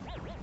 Yeah.